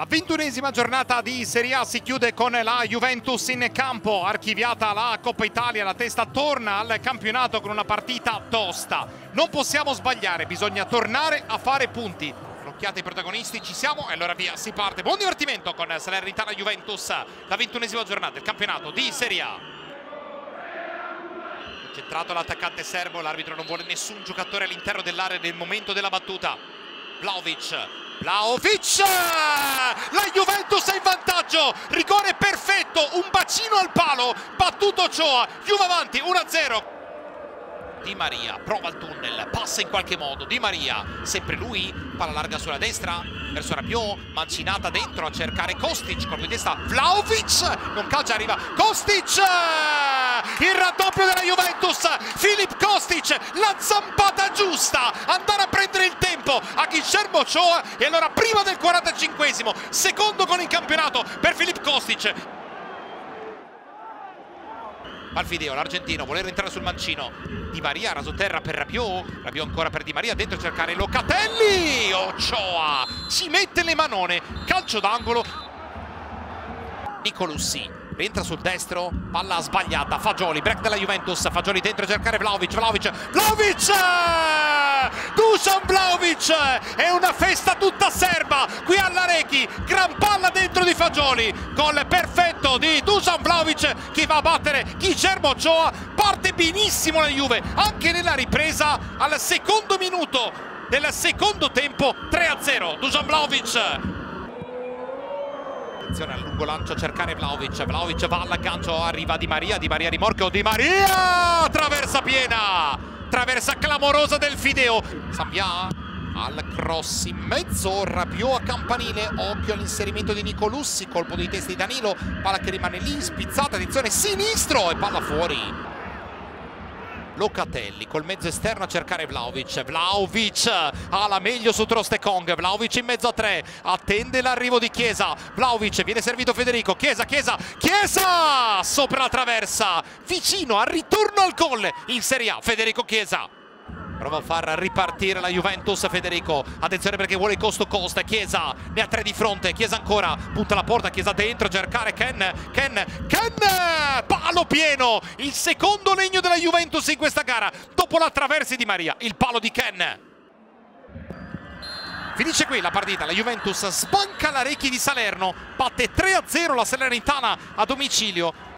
La ventunesima giornata di Serie A si chiude con la Juventus in campo, archiviata la Coppa Italia, la testa torna al campionato con una partita tosta. Non possiamo sbagliare, bisogna tornare a fare punti. Un'occhiata ai protagonisti, ci siamo e allora via, si parte. Buon divertimento con Salernitana Juventus, la ventunesima giornata del campionato di Serie A. Concentrato l'attaccante serbo, l'arbitro non vuole nessun giocatore all'interno dell'area nel momento della battuta. Vlaovic, Vlaovic! La Juventus è in vantaggio, rigore perfetto, un bacino al palo, battuto Cioa, Juve avanti 1-0. Di Maria prova il tunnel, passa in qualche modo, Di Maria, sempre lui, palla larga sulla destra, verso Rabiot, mancinata dentro a cercare Kostic, colpo di testa, Vlaovic, non calcia, arriva Kostic, il raddoppio della Juventus, Filip Kostic, la zampata giusta, andare a prendere il tempo a Guillermo Ochoa e allora prima del 45esimo, secondo con il campionato per Filip Kostic. Alfideo, l'argentino, vuole rientrare sul mancino. Di Maria, rasoterra per Rabiot. Rabiot ancora per Di Maria, dentro a cercare Locatelli. Ochoa ci mette le manone. Calcio d'angolo. Nicolussi rientra sul destro, palla sbagliata, Fagioli, break della Juventus, Fagioli dentro a cercare Vlaovic, Vlaovic, Vlaovic! Vlaovic! È una festa tutta serba qui all'Arechi, gran palla dentro di Fagioli, gol perfetto di Dusan Vlaovic che va a battere Guillermo Ochoa, parte benissimo la Juve, anche nella ripresa al secondo minuto del secondo tempo 3-0, Dusan Vlaovic attenzione al lungo lancio a cercare Vlaovic Vlaovic va all'aggancio arriva Di Maria Di Maria rimorchio Di Maria traversa piena traversa clamorosa del Fideo Sambia al cross in mezzo Rabiot a campanile occhio all'inserimento di Nicolussi colpo di testa di Danilo palla che rimane lì spizzata attenzione sinistro e palla fuori. Locatelli col mezzo esterno a cercare Vlaovic Vlaovic ha la meglio su Trostekong. Vlaovic in mezzo a tre. Attende l'arrivo di Chiesa. Vlaovic viene servito Federico. Chiesa Chiesa Chiesa! Sopra la traversa. Vicino al ritorno al gol. In Serie A Federico Chiesa prova a far ripartire la Juventus Federico. Attenzione perché vuole il costo costa Chiesa ne ha tre di fronte. Chiesa ancora punta la porta Chiesa dentro cercare Ken Ken Ken palo pieno. Il secondo legno della Juventus in questa gara. Dopo la traversa di Maria il palo di Ken. Finisce qui la partita, la Juventus sbanca la Recchi di Salerno, batte 3-0 la Salernitana a domicilio